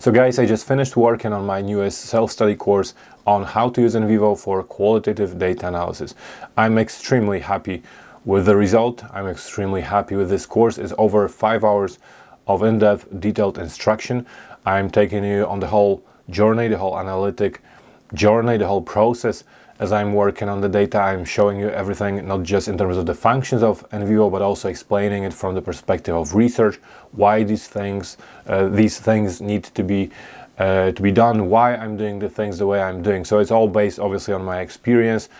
So guys, I just finished working on my newest self-study course on how to use NVivo for qualitative data analysis. I'm extremely happy with the result. I'm extremely happy with this course. It's over five hours of in-depth detailed instruction. I'm taking you on the whole journey, the whole analytic journey, the whole process as I'm working on the data, I'm showing you everything, not just in terms of the functions of NVivo, but also explaining it from the perspective of research, why these things, uh, these things need to be uh, to be done, why I'm doing the things the way I'm doing. So it's all based obviously on my experience.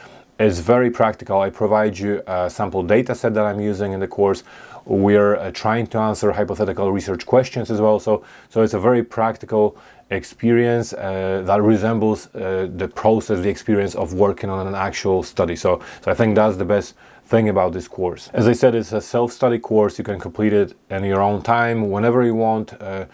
It's very practical. I provide you a sample data set that I'm using in the course. We're uh, trying to answer hypothetical research questions as well. So, so it's a very practical experience uh, that resembles uh, the process, the experience of working on an actual study. So, so I think that's the best thing about this course. As I said, it's a self-study course. You can complete it in your own time, whenever you want, uh,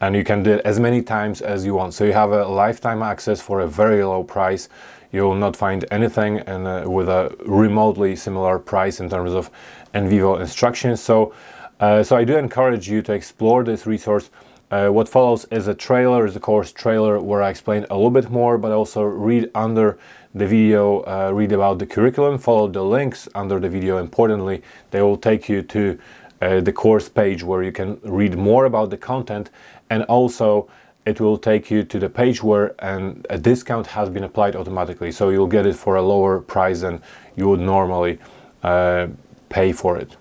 and you can do it as many times as you want. So you have a lifetime access for a very low price. You will not find anything in, uh, with a remotely similar price in terms of NVivo instructions. So, uh, so I do encourage you to explore this resource uh, what follows is a trailer, is a course trailer where I explain a little bit more, but also read under the video, uh, read about the curriculum, follow the links under the video. Importantly, they will take you to uh, the course page where you can read more about the content and also it will take you to the page where an, a discount has been applied automatically. So you'll get it for a lower price than you would normally uh, pay for it.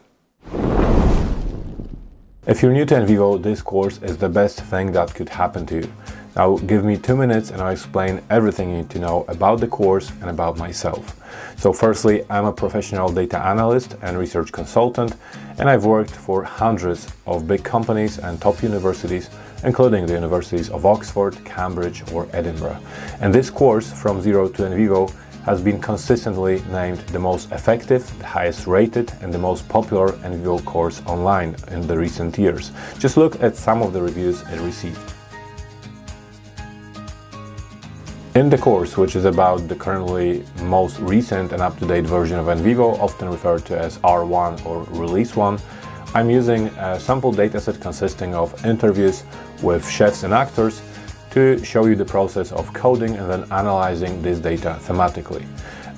If you're new to NVivo, this course is the best thing that could happen to you. Now give me two minutes and I'll explain everything you need to know about the course and about myself. So firstly, I'm a professional data analyst and research consultant and I've worked for hundreds of big companies and top universities including the universities of Oxford, Cambridge or Edinburgh. And this course, From Zero to NVivo, has been consistently named the most effective, the highest rated and the most popular NVivo course online in the recent years. Just look at some of the reviews it received. In the course, which is about the currently most recent and up-to-date version of NVivo, often referred to as R1 or Release 1, I'm using a sample dataset consisting of interviews with chefs and actors to show you the process of coding and then analyzing this data thematically.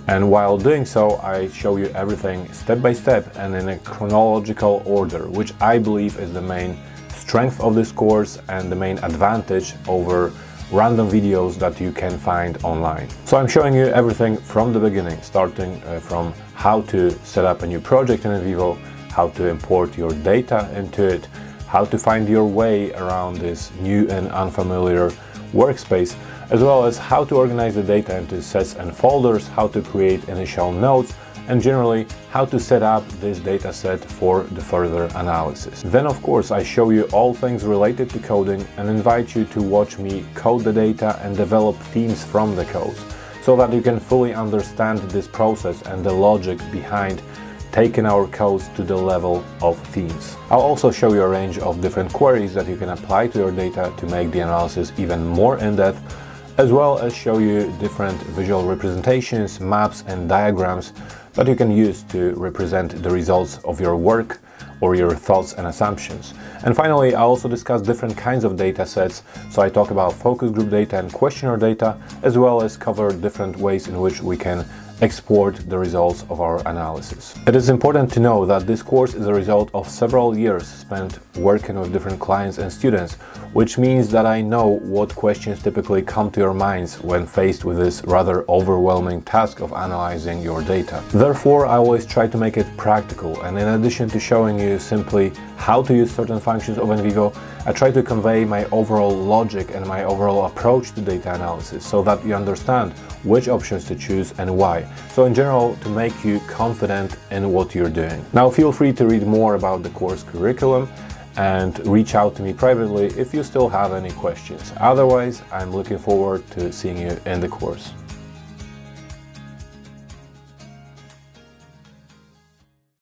And while doing so, I show you everything step by step and in a chronological order, which I believe is the main strength of this course and the main advantage over random videos that you can find online. So I'm showing you everything from the beginning, starting uh, from how to set up a new project in NVivo, how to import your data into it, how to find your way around this new and unfamiliar workspace, as well as how to organize the data into sets and folders, how to create initial notes, and generally how to set up this data set for the further analysis. Then of course I show you all things related to coding and invite you to watch me code the data and develop themes from the code so that you can fully understand this process and the logic behind taking our codes to the level of themes. I'll also show you a range of different queries that you can apply to your data to make the analysis even more in-depth, as well as show you different visual representations, maps and diagrams that you can use to represent the results of your work or your thoughts and assumptions. And finally, I also discuss different kinds of data sets. So I talk about focus group data and questionnaire data, as well as cover different ways in which we can export the results of our analysis. It is important to know that this course is a result of several years spent working with different clients and students, which means that I know what questions typically come to your minds when faced with this rather overwhelming task of analyzing your data. Therefore, I always try to make it practical and in addition to showing you simply how to use certain functions of NVivo, I try to convey my overall logic and my overall approach to data analysis so that you understand which options to choose and why. So in general, to make you confident in what you're doing. Now feel free to read more about the course curriculum and reach out to me privately if you still have any questions. Otherwise, I'm looking forward to seeing you in the course.